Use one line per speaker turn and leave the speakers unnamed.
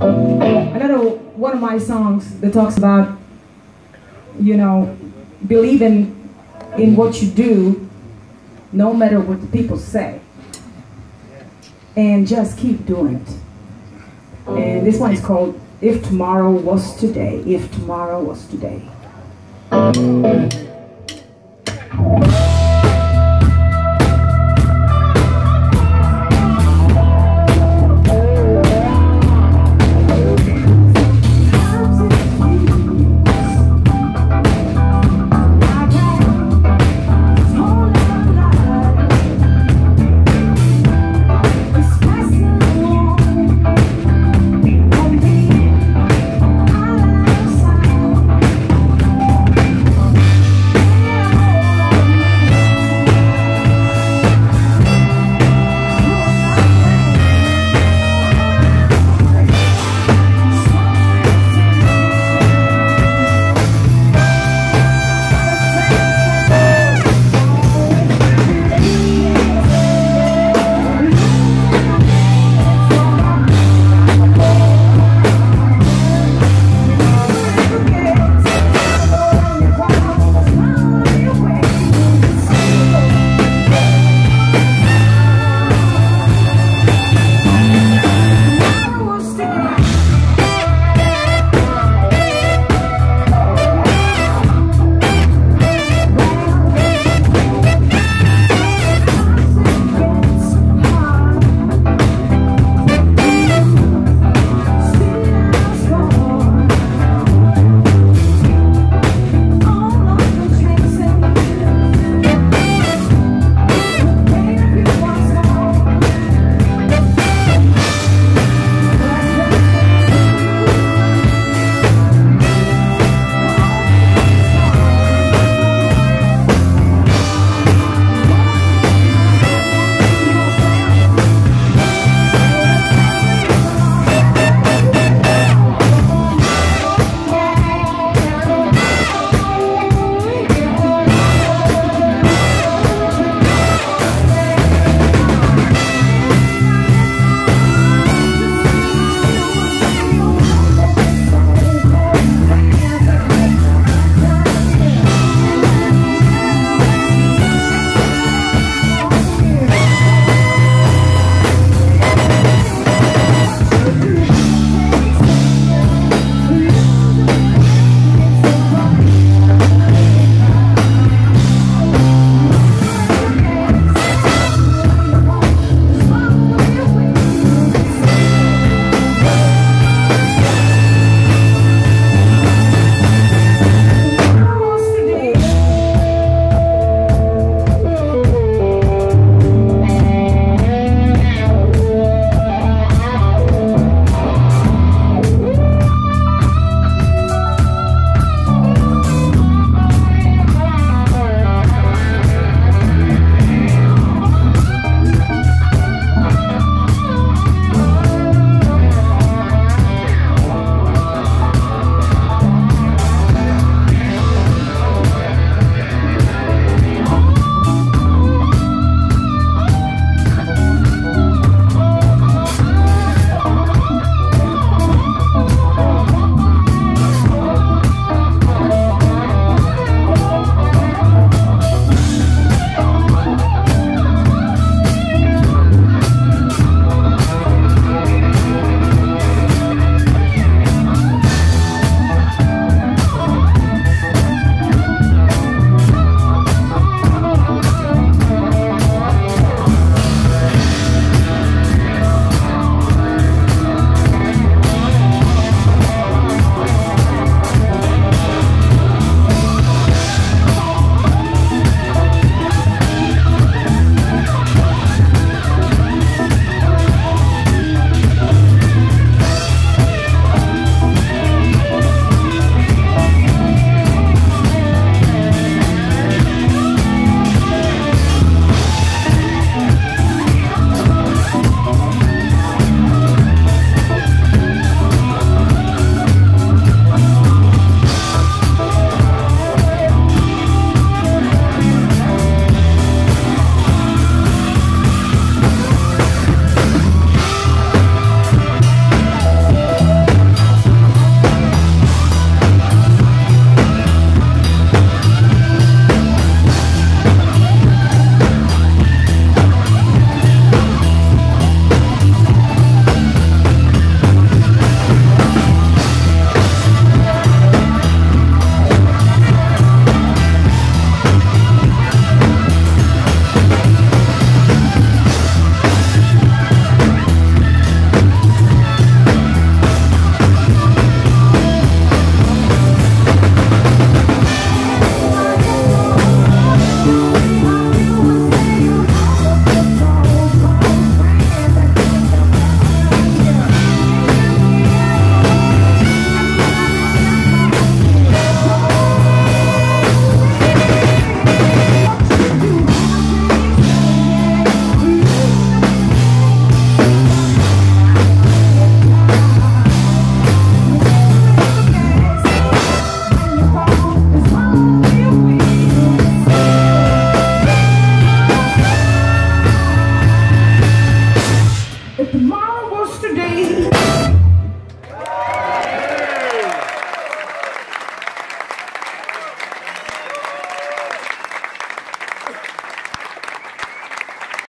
Another one of my songs that talks about, you know, believing in what you do, no matter what the people say, and just keep doing it. And this one is called "If Tomorrow Was Today." If tomorrow was today. free.